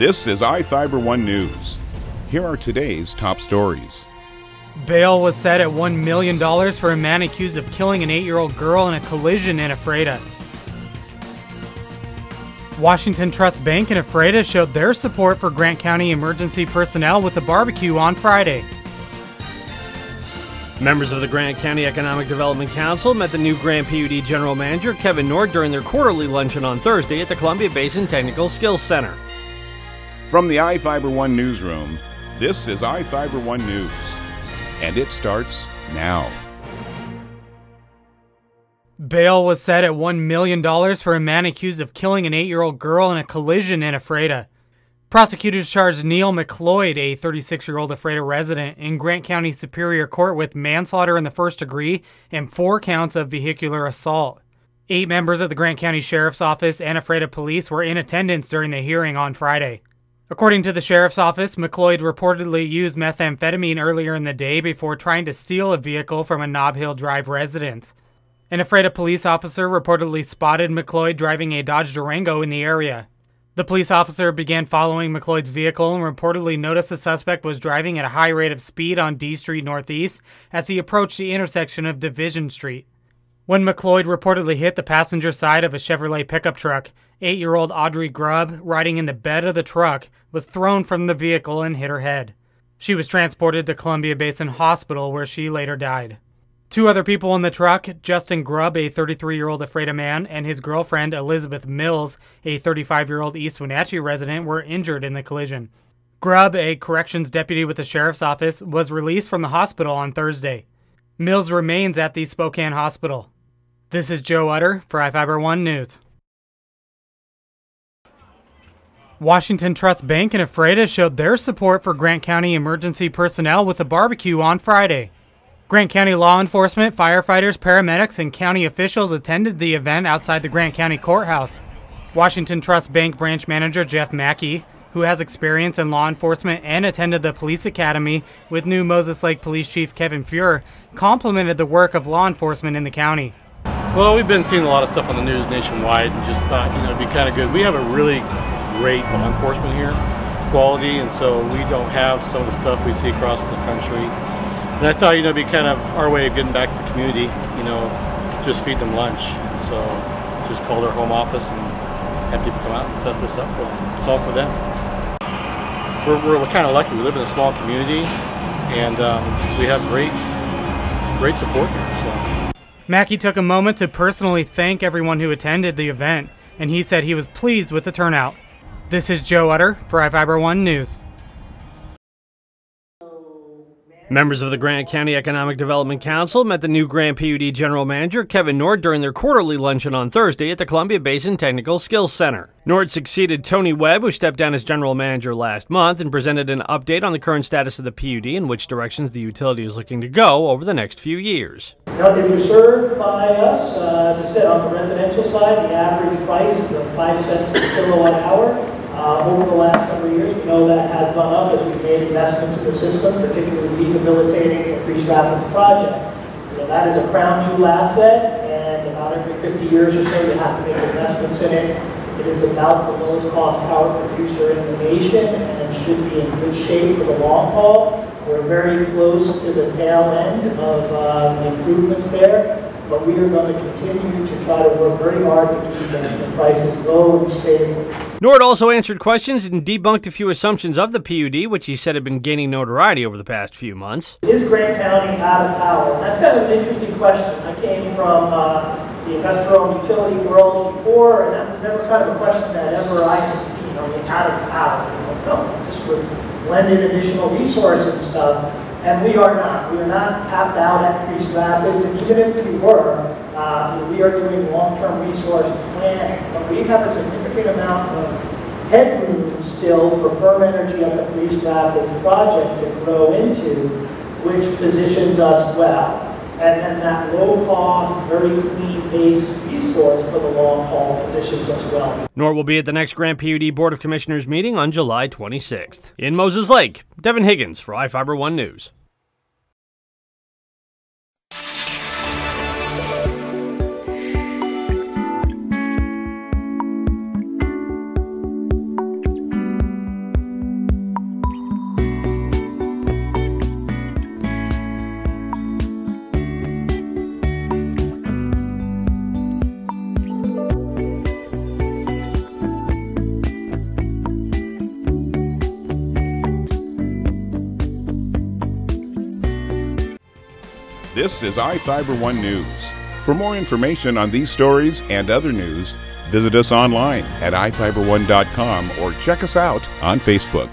This is iFiber One News. Here are today's top stories. Bail was set at $1 million for a man accused of killing an eight year old girl in a collision in Ephrata. Washington Trust Bank and Ephrata showed their support for Grant County emergency personnel with a barbecue on Friday. Members of the Grant County Economic Development Council met the new Grant PUD General Manager Kevin Nordt during their quarterly luncheon on Thursday at the Columbia Basin Technical Skills Center. From the iFiber One newsroom, this is iFiber One News. And it starts now. Bail was set at $1 million for a man accused of killing an eight year old girl in a collision in Ephrata. Prosecutors charged Neil McLeod, a 36 year old Ephrata resident, in Grant County Superior Court with manslaughter in the first degree and four counts of vehicular assault. Eight members of the Grant County Sheriff's Office and Ephrata Police were in attendance during the hearing on Friday. According to the Sheriff's Office, McLeod reportedly used methamphetamine earlier in the day before trying to steal a vehicle from a Nob Hill Drive resident. An Ephrata police officer reportedly spotted McLeod driving a Dodge Durango in the area. The police officer began following McLeod's vehicle and reportedly noticed the suspect was driving at a high rate of speed on D Street Northeast as he approached the intersection of Division Street. When McLeod reportedly hit the passenger side of a Chevrolet pickup truck, eight year old Audrey Grubb, riding in the bed of the truck, was thrown from the vehicle and hit her head. She was transported to Columbia Basin Hospital where she later died. Two other people in the truck, Justin Grubb, a 33 year old Ephrata man, and his girlfriend Elizabeth Mills, a 35 year old East Wenatchee resident, were injured in the collision. Grubb, a corrections deputy with the sheriff's office, was released from the hospital on Thursday. Mills remains at the Spokane hospital. This is Joe Utter for iFiber One News. Washington Trust Bank and Ephrata showed their support for Grant County emergency personnel with a barbecue on Friday. Grant County law enforcement, firefighters, paramedics, and county officials attended the event outside the Grant County Courthouse. Washington Trust Bank branch manager Jeff Mackey, who has experience in law enforcement and attended the police academy with new Moses Lake Police Chief Kevin Fuhr, complimented the work of law enforcement in the county. Well, we've been seeing a lot of stuff on the news nationwide and just thought, you know, it'd be kind of good. We have a really great law enforcement here, quality, and so we don't have some of the stuff we see across the country. And I thought, you know, it'd be kind of our way of getting back to the community, you know, just feed them lunch. So just call their home office and have people come out and set this up for them. It's all for them. We're, we're kind of lucky. We live in a small community and um, we have great, great support here. So. Mackey took a moment to personally thank everyone who attended the event, and he said he was pleased with the turnout. This is Joe Utter for iFiber One News. Members of the Grant County Economic Development Council met the new Grant PUD General Manager Kevin Nordt during their quarterly luncheon on Thursday at the Columbia Basin Technical Skills Center. Nordt succeeded Tony Webb, who stepped down as General Manager last month, and presented an update on the current status of the PUD and which directions the utility is looking to go over the next few years. Now, if you're served by us, uh, as I said, on the residential side, the average price is of 5 cents per kilowatt hour. Uh, over the last number of years, we know that has gone up as we've made investments in the system, particularly rehabilitating the Priest Rapids project. So that is a crown jewel asset, and about every 50 years or so, you have to make investments in it. It is about the lowest cost power producer in the nation and should be in good shape for the long haul. We're very close to the tail end of uh, the improvements there but we are going to continue to try to work very hard to keep the prices low and stable. Nordt also answered questions and debunked a few assumptions of the PUD, which he said had been gaining notoriety over the past few months. Is Grant County out of power? That's kind of an interesting question. I came from uh, the investor-owned utility world before, and that was never kind of a question that ever I had seen. Are we out of power? No, just with blended additional resource and stuff. And we are not. We are not tapped out at Priest Rapids. And even if we were, uh, we are doing long-term resource planning. But we have a significant amount of headroom still for firm energy at the Priest Rapids project to grow into, which positions us well. And, and that low-cost, very clean base resource for the long haul positions us well. Nordt will be at the next Grant PUD Board of Commissioners meeting on July 26th. In Moses Lake, Devin Higgins for iFiber One News. This is iFiber One News. For more information on these stories and other news, visit us online at ifiber1.com or check us out on Facebook.